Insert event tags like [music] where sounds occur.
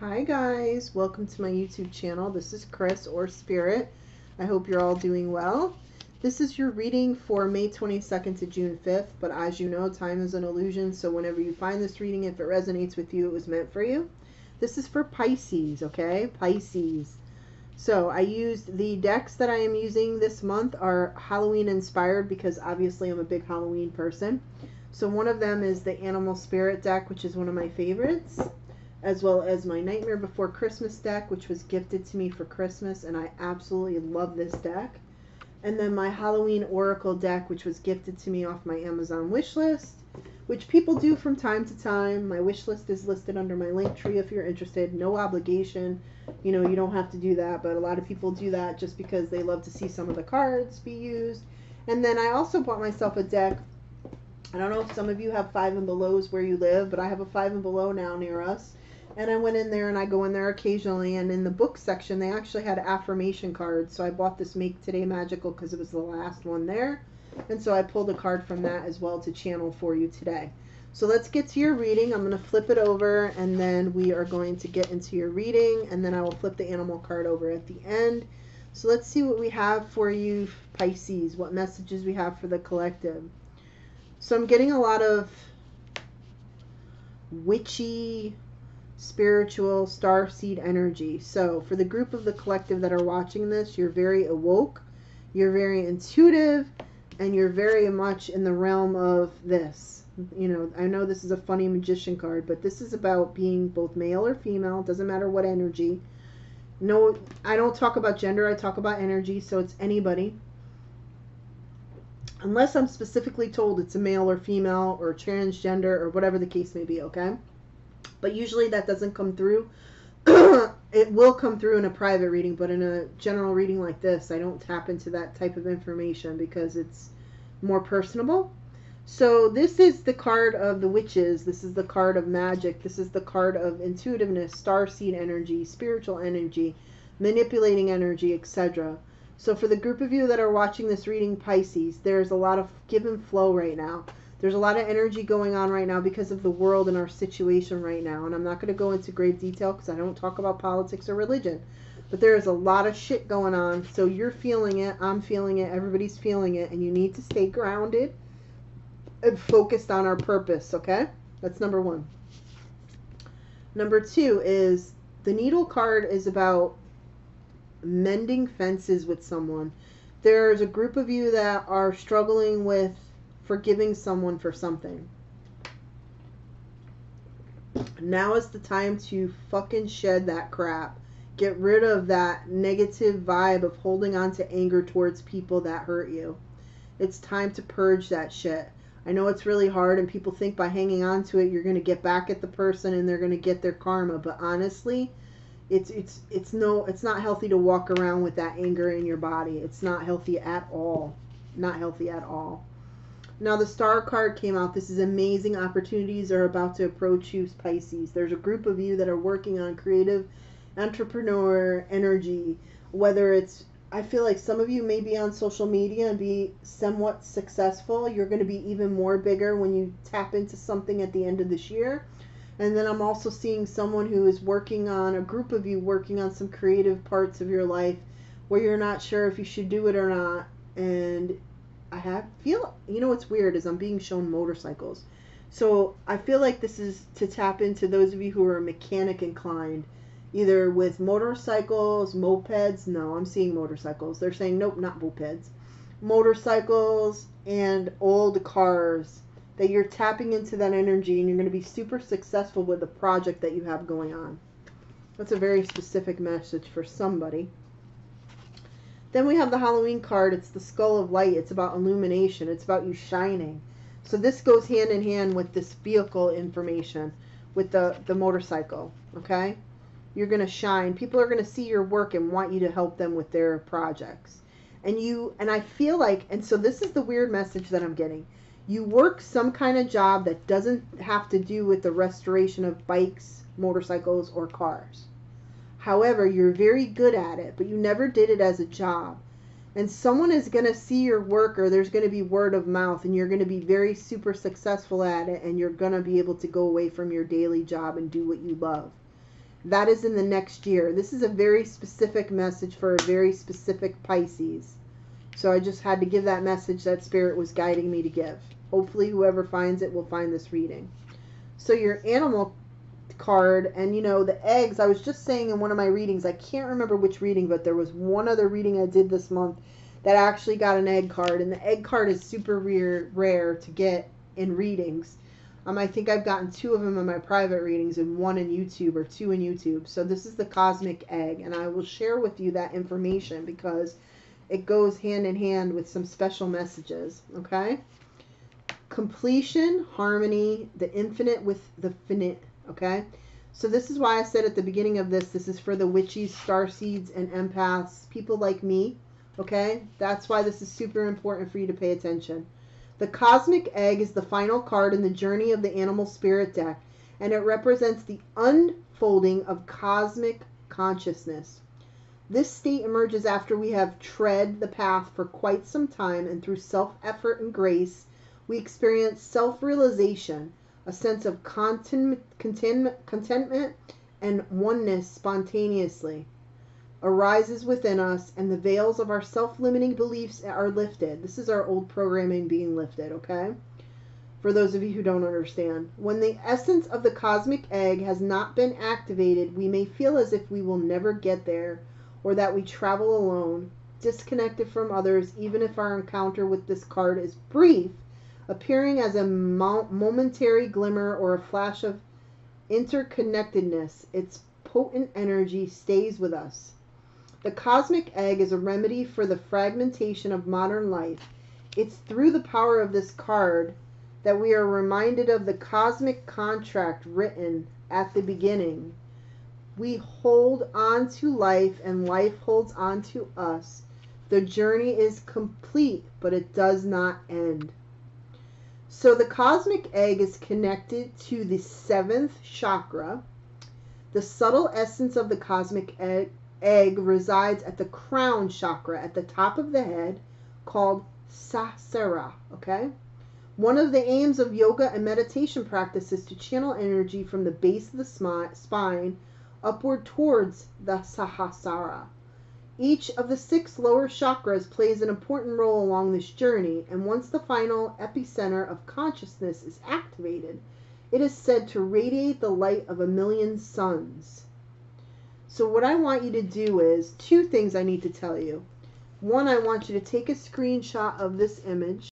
Hi guys, welcome to my YouTube channel. This is Chris or Spirit. I hope you're all doing well. This is your reading for May 22nd to June 5th, but as you know, time is an illusion, so whenever you find this reading, if it resonates with you, it was meant for you. This is for Pisces, okay? Pisces. So I used the decks that I am using this month are Halloween inspired because obviously I'm a big Halloween person. So one of them is the Animal Spirit deck, which is one of my favorites, as well as my Nightmare Before Christmas deck, which was gifted to me for Christmas, and I absolutely love this deck. And then my Halloween Oracle deck, which was gifted to me off my Amazon wish list, which people do from time to time. My wish list is listed under my link tree if you're interested. No obligation. You know, you don't have to do that, but a lot of people do that just because they love to see some of the cards be used. And then I also bought myself a deck I don't know if some of you have five and belows where you live, but I have a five and below now near us. And I went in there and I go in there occasionally. And in the book section, they actually had affirmation cards. So I bought this Make Today Magical because it was the last one there. And so I pulled a card from that as well to channel for you today. So let's get to your reading. I'm going to flip it over and then we are going to get into your reading. And then I will flip the animal card over at the end. So let's see what we have for you, Pisces, what messages we have for the collective. So I'm getting a lot of witchy, spiritual, star seed energy. So for the group of the collective that are watching this, you're very awoke, you're very intuitive, and you're very much in the realm of this. You know, I know this is a funny magician card, but this is about being both male or female, doesn't matter what energy. No, I don't talk about gender, I talk about energy, so it's anybody unless I'm specifically told it's a male or female or transgender or whatever the case may be, okay? But usually that doesn't come through. [clears throat] it will come through in a private reading, but in a general reading like this, I don't tap into that type of information because it's more personable. So this is the card of the witches. This is the card of magic. This is the card of intuitiveness, star seed energy, spiritual energy, manipulating energy, etc. So for the group of you that are watching this reading Pisces, there's a lot of give and flow right now. There's a lot of energy going on right now because of the world and our situation right now. And I'm not going to go into great detail because I don't talk about politics or religion. But there is a lot of shit going on. So you're feeling it. I'm feeling it. Everybody's feeling it. And you need to stay grounded and focused on our purpose. Okay? That's number one. Number two is the needle card is about mending fences with someone. There's a group of you that are struggling with forgiving someone for something. Now is the time to fucking shed that crap. Get rid of that negative vibe of holding on to anger towards people that hurt you. It's time to purge that shit. I know it's really hard, and people think by hanging on to it, you're going to get back at the person and they're going to get their karma. But honestly, it's it's it's no it's not healthy to walk around with that anger in your body it's not healthy at all not healthy at all now the star card came out. This is amazing. Opportunities are about to approach you pisces. There's a group of you that are working on creative entrepreneur energy whether it's i feel like some of you may be on social media and be somewhat successful. You're going to be even more bigger when you tap into something at the end of this year. And then I'm also seeing someone who is working on a group of you working on some creative parts of your life where you're not sure if you should do it or not. And I have feel you know what's weird is I'm being shown motorcycles. So I feel like this is to tap into those of you who are mechanic inclined, either with motorcycles, mopeds. No, I'm seeing motorcycles. They're saying nope, not mopeds. Motorcycles and old cars that you're tapping into that energy and you're going to be super successful with the project that you have going on. That's a very specific message for somebody. Then we have the Halloween card. It's the Skull of Light. It's about illumination. It's about you shining. So this goes hand in hand with this vehicle information, with the, the motorcycle, okay? You're going to shine. People are going to see your work and want you to help them with their projects. And you, and I feel like, and so this is the weird message that I'm getting you work some kind of job that doesn't have to do with the restoration of bikes, motorcycles, or cars. However, you're very good at it, but you never did it as a job. And someone is going to see your work, or there's going to be word of mouth, and you're going to be very super successful at it, and you're going to be able to go away from your daily job and do what you love. that is in the next year. This is a very specific message for a very specific Pisces. So I just had to give that message that Spirit was guiding me to give. Hopefully, whoever finds it will find this reading. So, your animal card, and you know, the eggs, I was just saying in one of my readings, I can't remember which reading, but there was one other reading I did this month that actually got an egg card, and the egg card is super rare, rare to get in readings. Um, I think I've gotten two of them in my private readings and one in YouTube or two in YouTube. So this is the cosmic egg, and I will share with you that information because it goes hand in hand with some special messages. Okay? Completion, harmony, the infinite with the finite. Okay? So this is why I said at the beginning of this, this is for the witches, star seeds, and empaths, people like me. Okay? That's why this is super important for you to pay attention. The cosmic egg is the final card in the journey of the animal spirit deck, and it represents the unfolding of cosmic consciousness. This state emerges after we have tread the path for quite some time, and through self effort and grace, we experience self realization, a sense of content, contentment and oneness spontaneously arises within us and the veils of our self-limiting beliefs are lifted. This is our old programming being lifted, okay? For those of you who don't understand. When the essence of the cosmic egg has not been activated, we may feel as if we will never get there or that we travel alone, disconnected from others, even if our encounter with this card is brief, appearing as a mo- momentary glimmer or a flash of interconnectedness. Its potent energy stays with us. The cosmic egg is a remedy for the fragmentation of modern life. It's through the power of this card that we are reminded of the cosmic contract written at the beginning. We hold on to life and life holds on to us. The journey is complete, but it does not end. So the cosmic egg is connected to the seventh chakra. The subtle essence of the cosmic egg egg resides at the crown chakra at the top of the head called Sahasrara, okay? One of the aims of yoga and meditation practice is to channel energy from the base of the spine upward towards the Sahasrara. Each of the six lower chakras plays an important role along this journey, and once the final epicenter of consciousness is activated, it is said to radiate the light of a million suns. So what I want you to do is two things I need to tell you. One, I want you to take a screenshot of this image